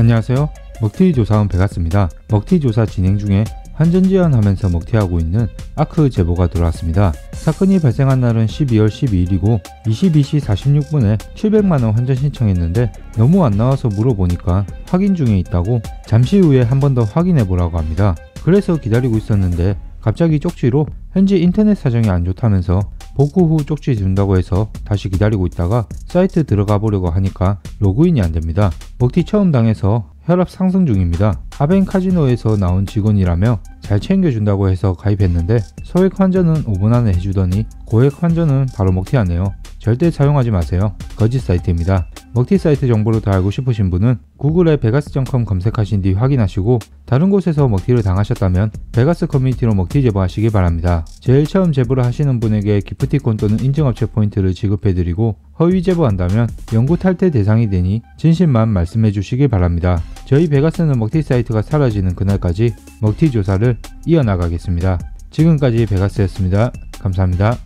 안녕하세요. 먹튀 조사원 베가스입니다. 먹튀 조사 진행 중에 환전 지원하면서 먹튀하고 있는 아크 제보가 들어왔습니다. 사건이 발생한 날은 12월 12일이고 22시 46분에 700만원 환전 신청했는데 너무 안 나와서 물어보니까 확인 중에 있다고 잠시 후에 한 번 더 확인해 보라고 합니다. 그래서 기다리고 있었는데 갑자기 쪽지로 현재 인터넷 사정이 안 좋다면서 복구 후 쪽지 준다고 해서 다시 기다리고 있다가 사이트 들어가 보려고 하니까 로그인이 안 됩니다. 먹튀 처음 당해서 혈압 상승 중입니다. 하벤 카지노에서 나온 직원이라며 잘 챙겨준다고 해서 가입했는데 소액 환전은 5분 안에 해주더니 고액 환전은 바로 먹튀하네요. 절대 사용하지 마세요. 거짓 사이트입니다. 먹튀 사이트 정보를 더 알고 싶으신 분은 구글에 베가스.com 검색하신 뒤 확인하시고 다른 곳에서 먹튀를 당하셨다면 베가스 커뮤니티로 먹튀 제보하시기 바랍니다. 제일 처음 제보를 하시는 분에게 기프티콘 또는 인증업체 포인트를 지급해드리고 허위 제보한다면 연구 탈퇴 대상이 되니 진실만 말씀해 주시기 바랍니다. 저희 베가스는 먹튀 사이트가 사라지는 그날까지 먹튀 조사를 이어나가겠습니다. 지금까지 베가스였습니다. 감사합니다.